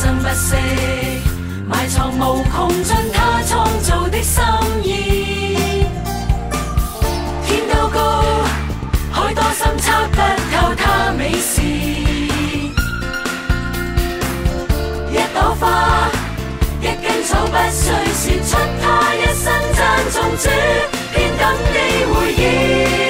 生不息，埋藏無窮盡他創造的心意。天高高，海多深測不透他美事。一朵花，一根草，不需說出他一生讚颂主，偏等你回應。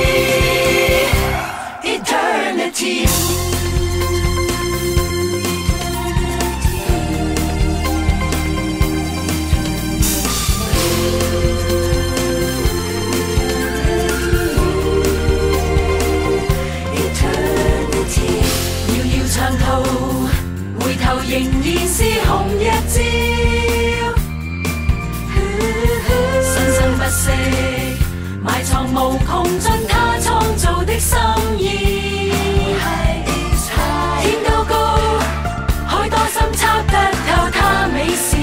仍然是红日照，生生不息，埋藏无穷尽他创造的心意。天高高，海多深测不透他美事。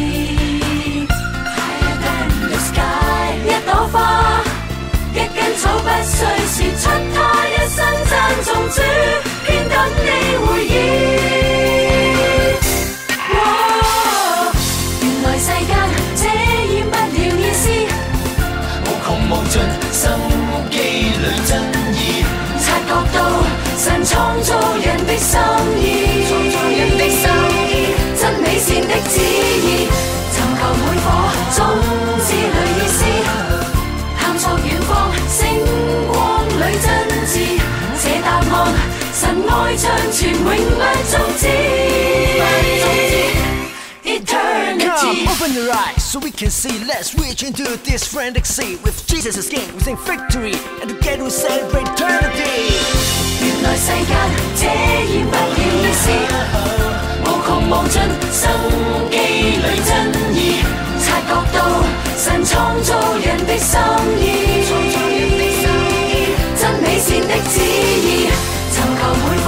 一朵花，一根草，不需说出他一生赞颂主，偏等你回应。 存永不终止。Eternity。 Come, open your eyes. so we can see. Let's reach into this frantic sea. With Jesus as King, we sing victory, and together we celebrate eternity. 原来世间这样不了意思，无穷无尽生机里真义，察觉到神创造人的心意，真美善的旨意，寻求每颗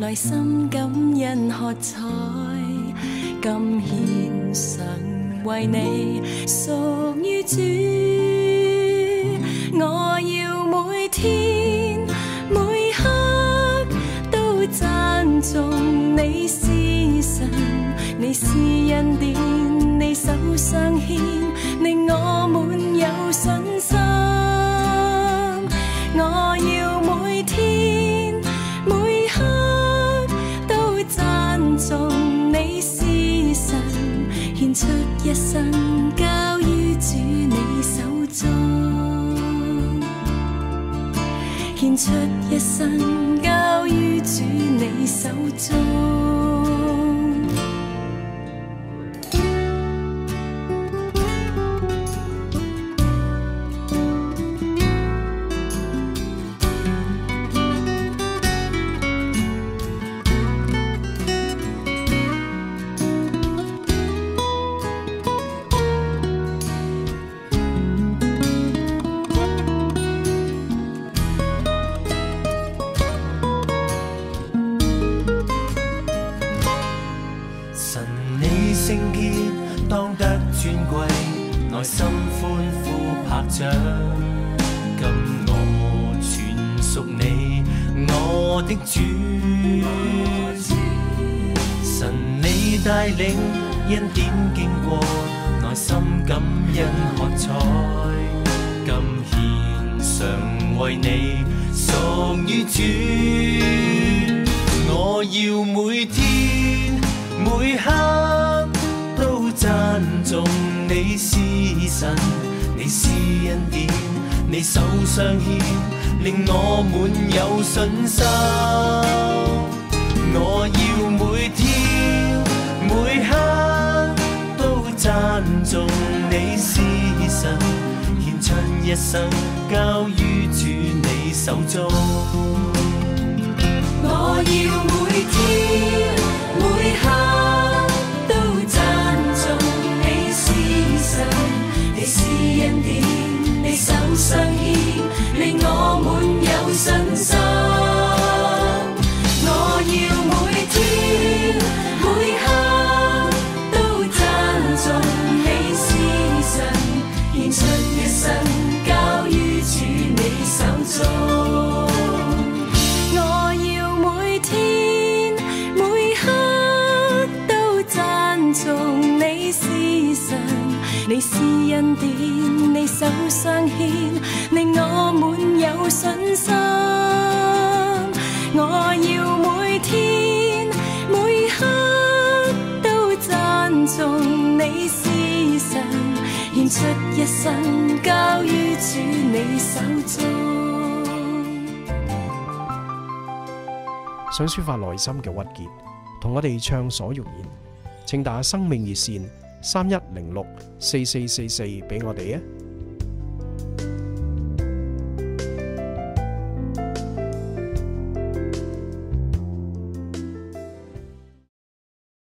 内心感恩喝彩。今献上为你属于主。我要每天每刻都赞颂你是神，你是恩典，你手相牵，令我每一生交於主你手中。獻出一生交於主你手中。相牽，令我滿有信心。我要每天每刻都讚頌你是神，獻出一生交於主你手中。想抒發內心嘅鬱結，同我哋暢所欲言，請打生命熱線三一零六四四四四俾我哋啊！